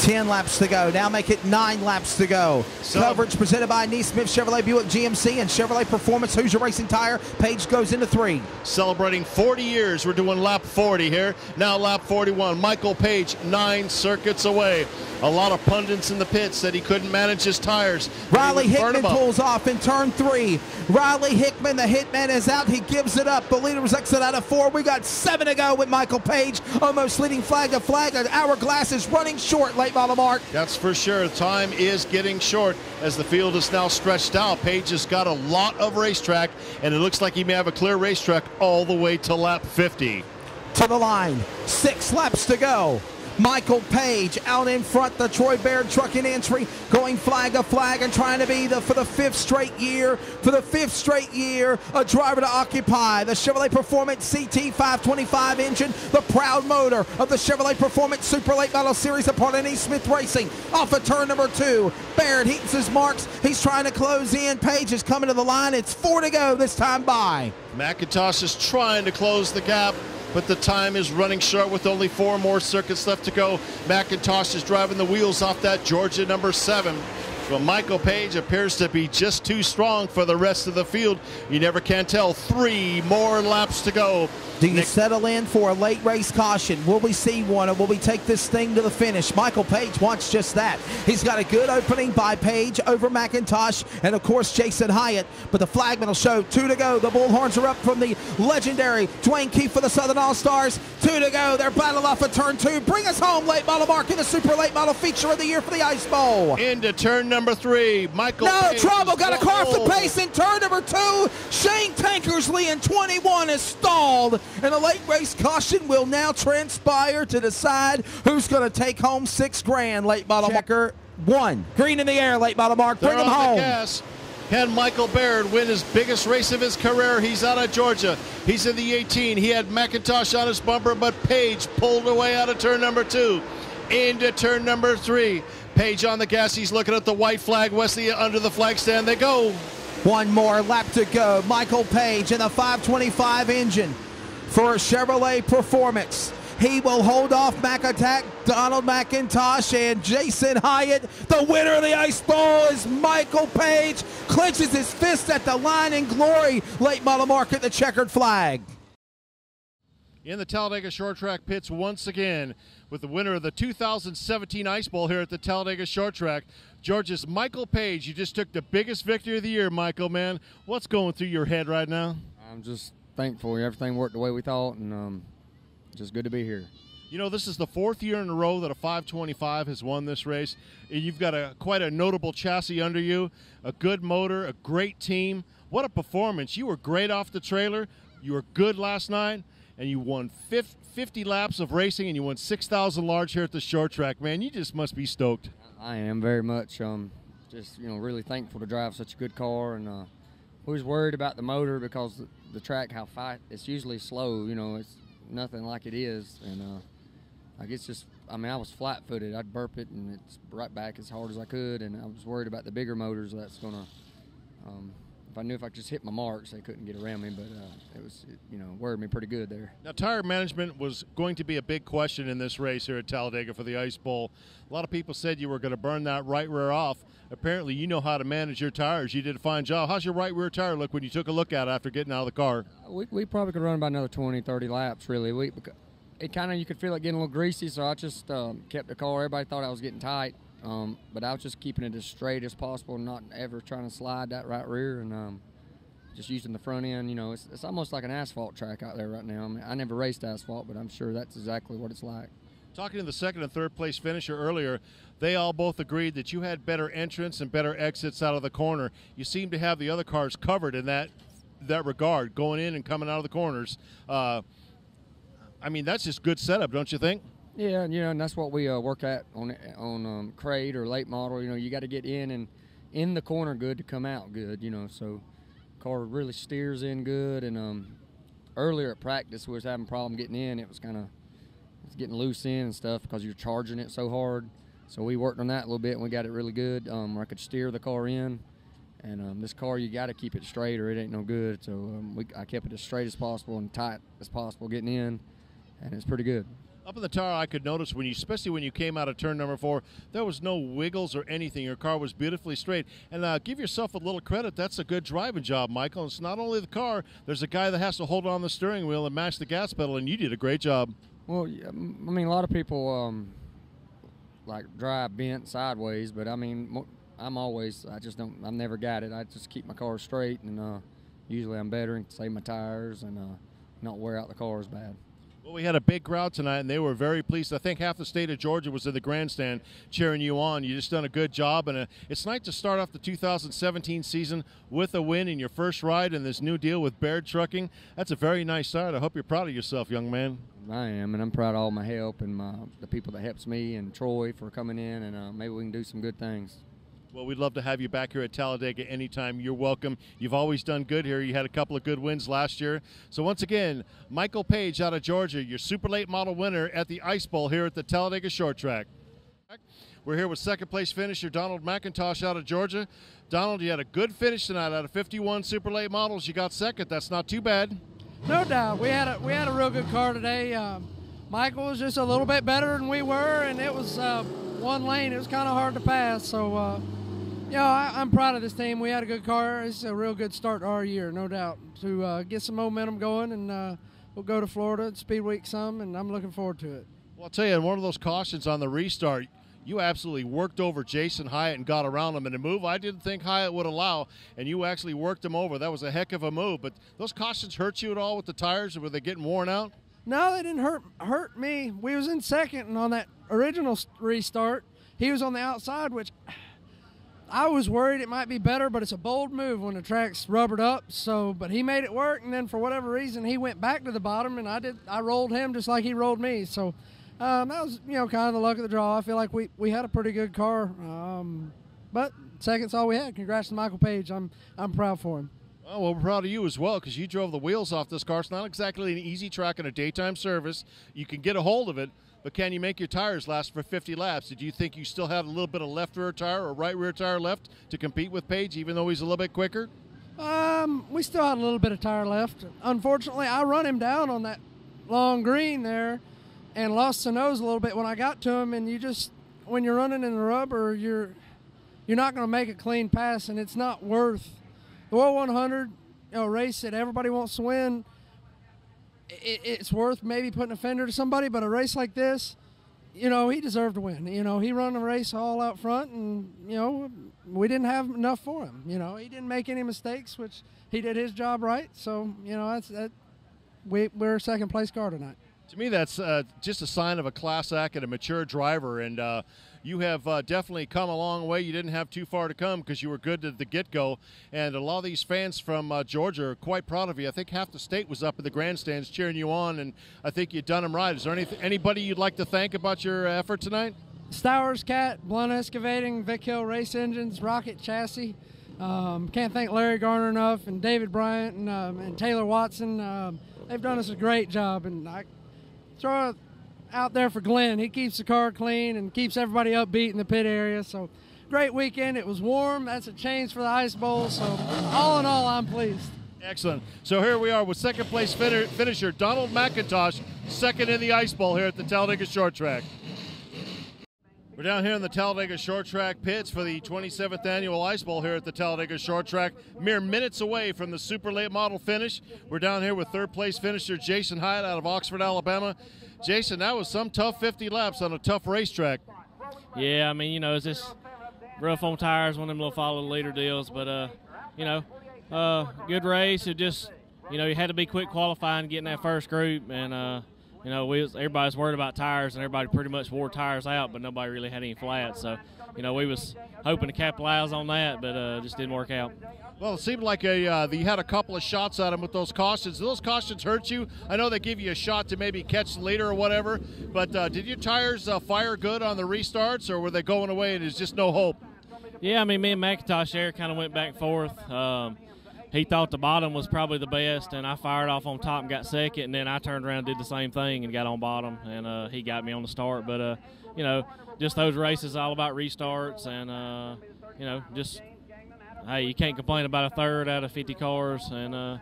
10 laps to go. Now make it nine laps to go. So, Coverage presented by Neesmith Chevrolet Buick GMC and Chevrolet Performance Hoosier Racing Tire. Page goes into three. Celebrating 40 years. We're doing lap 40 here. Now lap 41. Michael Page, nine circuits away. A lot of pundits in the pit said he couldn't manage his tires. Riley Hickman pulls off in turn three. Riley Hickman, the hitman, is out. He gives it up. The leader was exit out of four. We got seven to go with Michael Page almost leading flag to flag. An hourglass is running short late by the mark. That's for sure. Time is getting short as the field is now stretched out. Page has got a lot of racetrack, and it looks like he may have a clear racetrack all the way to lap 50. To the line. Six laps to go. Michael Page out in front, the Troy Baird trucking entry, going flag to flag and trying to be the for the fifth straight year, for the fifth straight year, a driver to occupy the Chevrolet Performance CT 525 engine, the proud motor of the Chevrolet Performance Super Late Model Series part of Smith Racing. Off of turn number two, Baird heats his marks. He's trying to close in. Page is coming to the line. It's four to go this time by. McIntosh is trying to close the gap but the time is running short with only four more circuits left to go. McIntosh is driving the wheels off that Georgia number seven. Well, Michael Page appears to be just too strong for the rest of the field. You never can tell. Three more laps to go. Do you Nick settle in for a late race caution? Will we see one or will we take this thing to the finish? Michael Page wants just that. He's got a good opening by Page over McIntosh and, of course, Jason Hyatt. But the flagman will show two to go. The bullhorns are up from the legendary Dwayne Keefe for the Southern All Stars. Two to go. They're battle off of turn two. Bring us home, late model mark in the super late model feature of the year for the Ice Bowl. Into turn number three. Michael No Page trouble. Got a car the pace in turn number two. Shane Tankersley in 21 is stalled and a late race caution will now transpire to decide who's going to take home six grand. Late bottom marker one. Green in the air. Late bottom mark. Bring They're him home. Gas. Can Michael Baird win his biggest race of his career? He's out of Georgia. He's in the 18. He had McIntosh on his bumper, but Page pulled away out of turn number two into turn number three. Page on the gas. He's looking at the white flag. Wesley under the flag stand. They go. One more lap to go. Michael Page in the 525 engine for a Chevrolet Performance. He will hold off Mac Attack, Donald McIntosh, and Jason Hyatt. The winner of the Ice Bowl is Michael Page. Clenches his fist at the line in glory. Late model market, the checkered flag. In the Talladega Short Track pits once again with the winner of the 2017 Ice Bowl here at the Talladega Short Track, Georgia's Michael Page. You just took the biggest victory of the year, Michael, man. What's going through your head right now? I'm just thankful. Everything worked the way we thought, and um, just good to be here. You know, this is the fourth year in a row that a 525 has won this race. You've got a quite a notable chassis under you, a good motor, a great team. What a performance! You were great off the trailer. You were good last night, and you won 50 laps of racing, and you won 6,000 large here at the short track. Man, you just must be stoked. I am very much. Um, just you know, really thankful to drive such a good car, and uh, worried about the motor because the track how fast it's usually slow. You know, it's nothing like it is, and uh, like it's just. I mean, I was flat-footed. I'd burp it, and it's right back as hard as I could. And I was worried about the bigger motors that's gonna, um, if I knew if I just hit my marks, they couldn't get around me. But uh, it was, it, you know, worried me pretty good there. Now, tire management was going to be a big question in this race here at Talladega for the Ice Bowl. A lot of people said you were going to burn that right rear off. Apparently, you know how to manage your tires. You did a fine job. How's your right rear tire look when you took a look at it after getting out of the car? We, we probably could run about another 20, 30 laps, really. We It kind of, you could feel it getting a little greasy, so I just um, kept the car. Everybody thought I was getting tight. Um, but I was just keeping it as straight as possible, not ever trying to slide that right rear, and um, just using the front end. You know, it's, it's almost like an asphalt track out there right now. I, mean, I never raced asphalt, but I'm sure that's exactly what it's like. Talking to the second and third place finisher earlier, they all both agreed that you had better entrance and better exits out of the corner. You seem to have the other cars covered in that that regard, going in and coming out of the corners. Uh, I mean, that's just good setup, don't you think? Yeah, you know, and that's what we uh, work at on on um, crate or late model. You know, you got to get in and in the corner good to come out good. You know, so car really steers in good. And um, earlier at practice, we was having a problem getting in. It was kind of it's getting loose in and stuff because you're charging it so hard. So we worked on that a little bit and we got it really good. Um, where I could steer the car in. And um, this car, you got to keep it straight or it ain't no good. So um, we, I kept it as straight as possible and tight as possible getting in, and it's pretty good. Up in the tower, I could notice when you, especially when you came out of turn number four, there was no wiggles or anything. Your car was beautifully straight. And uh, give yourself a little credit. That's a good driving job, Michael. It's not only the car. There's a guy that has to hold on the steering wheel and mash the gas pedal, and you did a great job. Well, I mean, a lot of people um, like drive bent sideways, but I mean, I'm always, I just don't, I've never got it. I just keep my car straight, and uh, usually I'm better and save my tires and uh, not wear out the car as bad. Well, we had a big crowd tonight, and they were very pleased. I think half the state of Georgia was in the grandstand cheering you on. You just done a good job, and uh, it's nice to start off the 2017 season with a win in your first ride in this new deal with Baird Trucking. That's a very nice start. I hope you're proud of yourself, young man. I am, and I'm proud of all my help and my, the people that helps me and Troy for coming in, and uh, maybe we can do some good things. Well, we'd love to have you back here at Talladega anytime. You're welcome. You've always done good here. You had a couple of good wins last year. So, once again, Michael Page out of Georgia, your super late model winner at the Ice Bowl here at the Talladega Short Track. We're here with second place finisher Donald McIntosh out of Georgia. Donald, you had a good finish tonight out of 51 super late models. You got second. That's not too bad. No doubt. We had a we had a real good car today. Um, Michael was just a little bit better than we were, and it was uh, one lane. It was kind of hard to pass. So. Uh, yeah, I, am proud of this team. We had a good car. It's a real good start to our year, no doubt, to uh, get some momentum going, and uh, we'll go to Florida Speed Week some, and I'm looking forward to it. Well, I'll tell you, one of those cautions on the restart, you absolutely worked over Jason Hyatt and got around him in a move I didn't think Hyatt would allow, and you actually worked him over. That was a heck of a move. But those cautions hurt you at all with the tires? Were they getting worn out? No, they didn't hurt hurt me. We was in second, and on that original restart, he was on the outside, which I was worried it might be better, but it's a bold move when the track's rubbered up. So, but he made it work, and then for whatever reason, he went back to the bottom, and I did. I rolled him just like he rolled me. So, um, that was you know kind of the luck of the draw. I feel like we we had a pretty good car, um, but second's all we had. Congrats to Michael Page. I'm I'm proud for him. Oh, well, we're proud of you as well because you drove the wheels off this car. It's not exactly an easy track in a daytime service. You can get a hold of it, but can you make your tires last for 50 laps? Did you think you still had a little bit of left rear tire or right rear tire left to compete with Page, even though he's a little bit quicker? Um, we still had a little bit of tire left. Unfortunately, I run him down on that long green there and lost the nose a little bit when I got to him. And you just, when you're running in the rubber, you're you're not going to make a clean pass, and it's not worth the World 100 you know, race that everybody wants to win it, it's worth maybe putting a fender to somebody, but a race like this, you know, he deserved to win. You know, he run a race all out front, and you know, we didn't have enough for him. You know, he didn't make any mistakes, which he did his job right. So you know, that's that. We we're second place car tonight. To me, that's uh, just a sign of a class act and a mature driver, and uh, you have uh, definitely come a long way. You didn't have too far to come because you were good at the get go. And a lot of these fans from uh, Georgia are quite proud of you. I think half the state was up in the grandstands cheering you on, and I think you've done them right. Is there any, anybody you'd like to thank about your effort tonight? Stowers Cat, Blunt Excavating, Vic Hill Race Engines, Rocket Chassis. Um, can't thank Larry Garner enough, and David Bryant and, um, and Taylor Watson. Um, they've done us a great job, and I throw it out there for Glenn. He keeps the car clean and keeps everybody upbeat in the pit area. So great weekend. It was warm. That's a change for the Ice Bowl. So all in all, I'm pleased. Excellent. So here we are with second place finisher Donald McIntosh, second in the Ice Bowl here at the Talladega Short Track. We're down here in the Talladega Short Track pits for the 27th annual Ice Bowl here at the Talladega Short Track. Mere minutes away from the super late model finish. We're down here with third place finisher Jason Hyatt out of Oxford, Alabama. Jason, that was some tough 50 laps on a tough racetrack. Yeah, I mean, you know, it's just rough on tires, one of them little follow the leader deals. But, uh, you know, uh, good race. It just, you know, you had to be quick qualifying, getting that first group. And, uh, you know, we was, everybody's worried about tires, and everybody pretty much wore tires out, but nobody really had any flats. So, you know, we was hoping to capitalize on that, but uh, just didn't work out. Well, it seemed like a uh, you had a couple of shots at him with those cautions. Did those cautions hurt you? I know they give you a shot to maybe catch the leader or whatever, but uh, did your tires uh, fire good on the restarts, or were they going away and there's just no hope? Yeah, I mean, me and McIntosh there kind of went back and forth. Um, he thought the bottom was probably the best, and I fired off on top and got second, and then I turned around and did the same thing and got on bottom, and uh, he got me on the start. But uh, you know, just those races all about restarts, and uh, you know, just hey, you can't complain about a third out of 50 cars, and uh,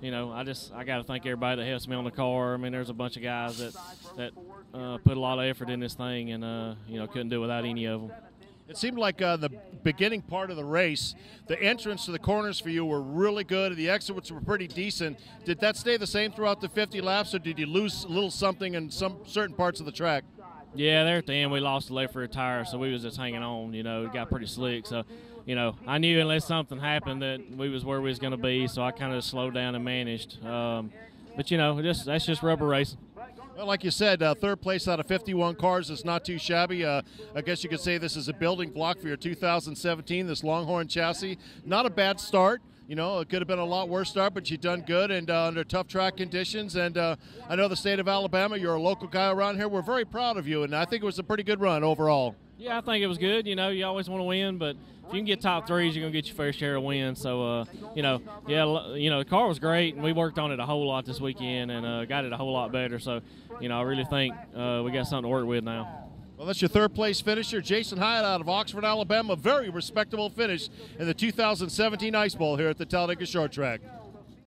you know, I just I got to thank everybody that helps me on the car. I mean, there's a bunch of guys that that uh, put a lot of effort in this thing, and uh, you know, couldn't do it without any of them. It seemed like uh, the beginning part of the race, the entrance to the corners for you were really good. The exits were pretty decent. Did that stay the same throughout the 50 laps, or did you lose a little something in some certain parts of the track? Yeah, there at the end we lost the left rear tire, so we was just hanging on. You know, it got pretty slick. So, you know, I knew unless something happened that we was where we was going to be, so I kind of slowed down and managed. Um, but you know, just that's just rubber racing. Well, like you said, uh, third place out of 51 cars is not too shabby. Uh, I guess you could say this is a building block for your 2017, this Longhorn chassis. Not a bad start. You know, it could have been a lot worse start, but you've done good and uh, under tough track conditions. And uh, I know the state of Alabama, you're a local guy around here. We're very proud of you, and I think it was a pretty good run overall. Yeah, I think it was good. You know, you always want to win, but if you can get top threes, you're gonna get your fair share of wins. So, uh, you know, yeah, you know, the car was great, and we worked on it a whole lot this weekend, and uh, got it a whole lot better. So, you know, I really think uh, we got something to work with now. Well, that's your third place finisher, Jason Hyatt out of Oxford, Alabama. Very respectable finish in the 2017 Ice Bowl here at the Talladega Short Track.